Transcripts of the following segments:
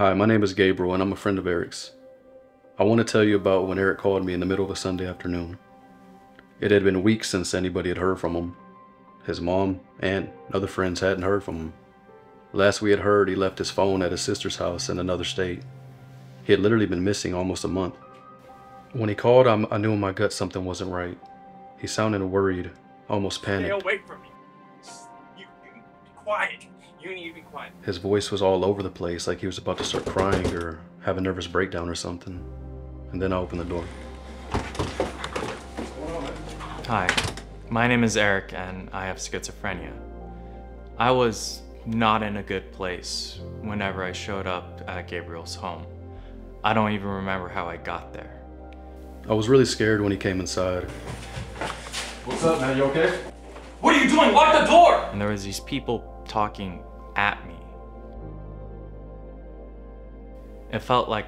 Hi, my name is Gabriel, and I'm a friend of Erik's. I want to tell you about when Erik called me in the middle of a Sunday afternoon. It had been weeks since anybody had heard from him. His mom and other friends hadn't heard from him. Last we had heard, he left his phone at his sister's house in another state. He had literally been missing almost a month. When he called, I, I knew in my gut something wasn't right. He sounded worried, almost panicked. Stay away from me. You, you be quiet. You need to be quiet. His voice was all over the place, like he was about to start crying or have a nervous breakdown or something. And then I opened the door. Hi, my name is Erik and I have schizophrenia. I was not in a good place whenever I showed up at Gabriel's home. I don't even remember how I got there. I was really scared when he came inside. What's up, man? You okay? What are you doing? Lock the door! And there was these people talking It felt like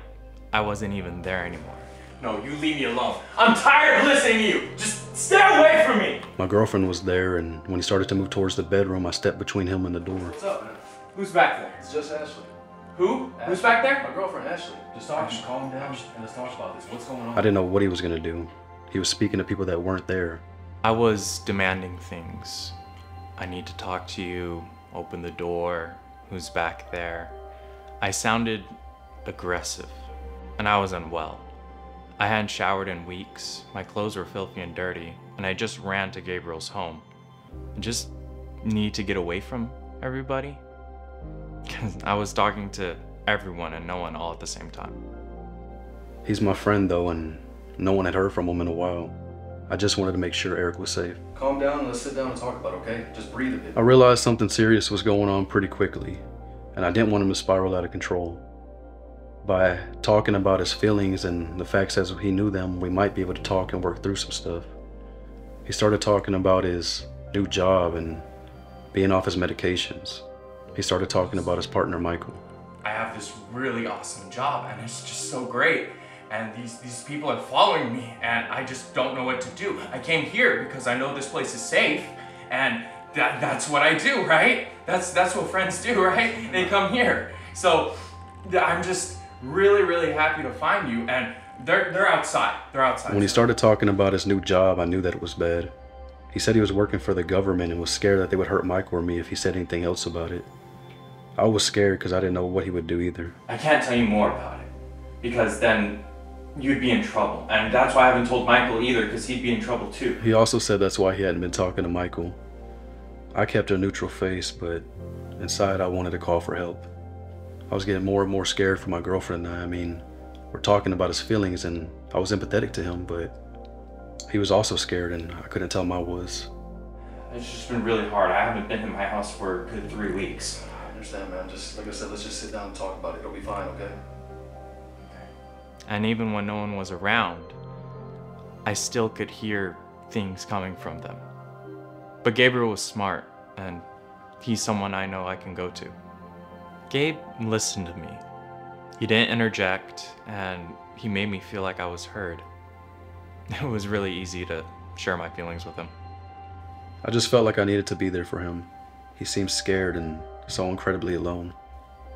I wasn't even there anymore. No, you leave me alone. I'm tired of listening to you. Just stay away from me. My girlfriend was there, and when he started to move towards the bedroom, I stepped between him and the door. What's up, man? Who's back there? It's just Ashley. Who? Who's back there? My girlfriend, Ashley. Just talk to. Calm down and let's talk about this. What's going on? I didn't know what he was gonna do. He was speaking to people that weren't there. I was demanding things. I need to talk to you. Open the door. Who's back there? I sounded aggressive, and I was unwell. I hadn't showered in weeks. My clothes were filthy and dirty, and I just ran to Gabriel's home. I just need to get away from everybody. Because I was talking to everyone and no one all at the same time. He's my friend, though, and no one had heard from him in a while. I just wanted to make sure Erik was safe. Calm down and let's sit down and talk about it, okay? Just breathe a bit. I realized something serious was going on pretty quickly, and I didn't want him to spiral out of control. By talking about his feelings and the facts as he knew them, we might be able to talk and work through some stuff. He started talking about his new job and being off his medications. He started talking about his partner, Michael. I have this really awesome job and it's just so great. And these, these people are following me and I just don't know what to do. I came here because I know this place is safe and that, that's what I do, right? That's, that's what friends do, right? They come here. So I'm just really, really happy to find you and they're, they're outside. They're outside. When he started talking about his new job, I knew that it was bad. He said he was working for the government and was scared that they would hurt Michael or me if he said anything else about it. I was scared because I didn't know what he would do either. I can't tell you more about it because then you'd be in trouble. And that's why I haven't told Michael either because he'd be in trouble too. He also said that's why he hadn't been talking to Michael. I kept a neutral face, but inside I wanted to call for help. I was getting more and more scared for my girlfriend and I. I mean, we're talking about his feelings and I was empathetic to him, but he was also scared and I couldn't tell him I was. It's just been really hard. I haven't been in my house for a good three weeks. I understand, man. Just like I said, let's just sit down and talk about it. It'll be fine, okay? And even when no one was around, I still could hear things coming from them. But Gabriel was smart, and he's someone I know I can go to. Gabe listened to me. He didn't interject, and he made me feel like I was heard. It was really easy to share my feelings with him. I just felt like I needed to be there for him. He seemed scared and so incredibly alone.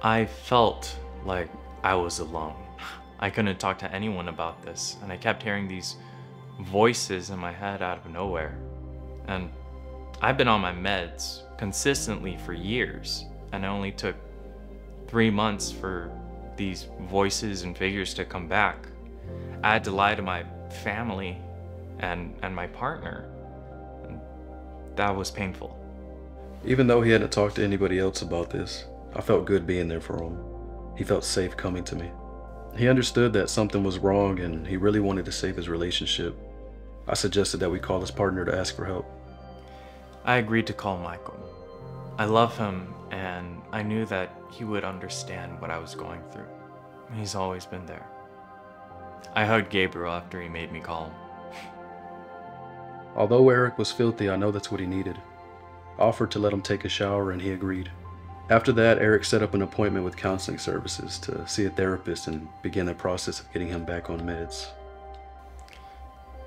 I felt like I was alone. I couldn't talk to anyone about this, and I kept hearing these voices in my head out of nowhere. And I've been on my meds consistently for years, and it only took three months for these voices and figures to come back. I had to lie to my family and, and my partner. And that was painful. Even though he hadn't talked to anybody else about this, I felt good being there for him. He felt safe coming to me. He understood that something was wrong and he really wanted to save his relationship. I suggested that we call his partner to ask for help. I agreed to call Michael. I love him, and I knew that he would understand what I was going through. He's always been there. I hugged Gabriel after he made me call him. Although Erik was filthy, I know that's what he needed. I offered to let him take a shower and he agreed. After that, Erik set up an appointment with counseling services to see a therapist and begin the process of getting him back on meds.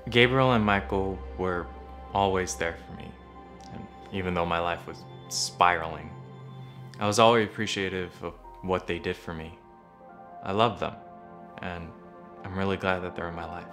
Gabriel and Michael were always there for me, and even though my life was spiraling, I was always appreciative of what they did for me. I love them, and I'm really glad that they're in my life.